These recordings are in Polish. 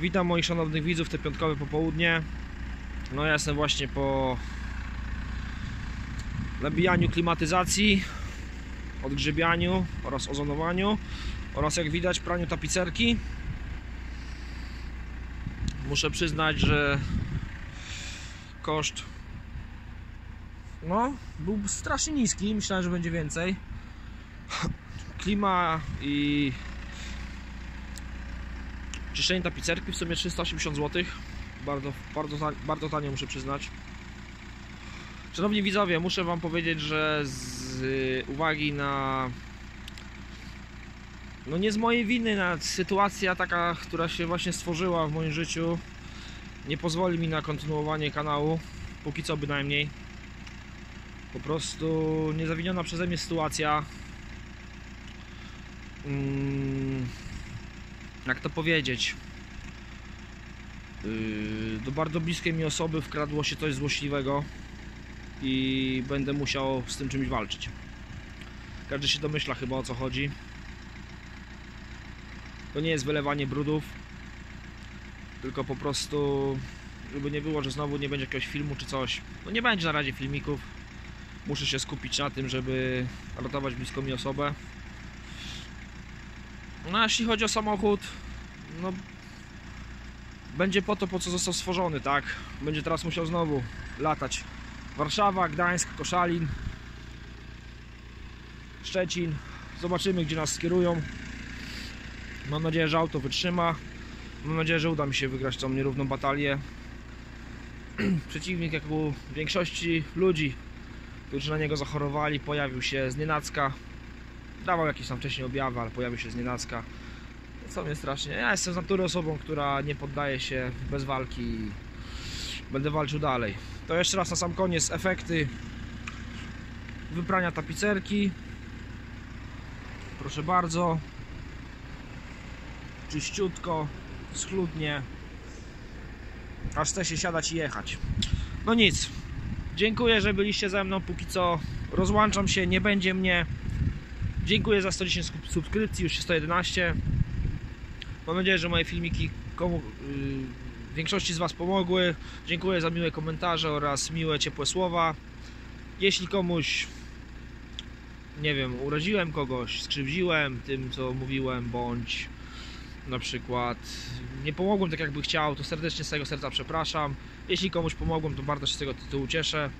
Witam moich szanownych widzów te piątkowe popołudnie. No ja jestem właśnie po nabijaniu klimatyzacji, odgrzebianiu oraz ozonowaniu oraz jak widać praniu tapicerki. Muszę przyznać, że koszt no, był strasznie niski, myślałem, że będzie więcej. Klima i czyszczenie tapicerki w sumie 380 zł. Bardzo, bardzo, bardzo tanio muszę przyznać. Szanowni widzowie, muszę Wam powiedzieć, że z y, uwagi na no nie z mojej winy, na sytuacja taka, która się właśnie stworzyła w moim życiu nie pozwoli mi na kontynuowanie kanału, póki co bynajmniej. Po prostu niezawiniona przeze mnie sytuacja mm, jak to powiedzieć Yy, do bardzo bliskiej mi osoby wkradło się coś złośliwego i będę musiał z tym czymś walczyć. Każdy się domyśla chyba o co chodzi. To nie jest wylewanie brudów, tylko po prostu, żeby nie było, że znowu nie będzie jakiegoś filmu czy coś. No nie będzie na razie filmików. Muszę się skupić na tym, żeby ratować bliską mi osobę. No a jeśli chodzi o samochód, no będzie po to, po co został stworzony, tak? Będzie teraz musiał znowu latać. Warszawa, Gdańsk, Koszalin, Szczecin. Zobaczymy, gdzie nas skierują. Mam nadzieję, że auto wytrzyma. Mam nadzieję, że uda mi się wygrać tą nierówną batalię. Przeciwnik, jak u większości ludzi, którzy na niego zachorowali, pojawił się z nienacka. Dawał jakieś tam wcześniej objawy, ale pojawił się z nienacka. Co mnie strasznie. Ja jestem z natury osobą, która nie poddaje się bez walki i będę walczył dalej. To jeszcze raz na sam koniec efekty wyprania tapicerki. Proszę bardzo. Czyściutko, schludnie. Aż chce się siadać i jechać. No nic. Dziękuję, że byliście ze mną. Póki co rozłączam się, nie będzie mnie. Dziękuję za 110 sub- subskrypcji, już jest 111. Mam nadzieję, że moje filmiki komu, yy, większości z Was pomogły. Dziękuję za miłe komentarze oraz miłe, ciepłe słowa. Jeśli komuś, nie wiem, uraziłem kogoś, skrzywdziłem tym, co mówiłem, bądź na przykład nie pomogłem tak, jakby chciał, to serdecznie z całego serca przepraszam. Jeśli komuś pomogłem, to bardzo się z tego tytułu cieszę.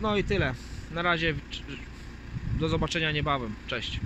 No i tyle. Na razie. Do zobaczenia niebawem. Cześć.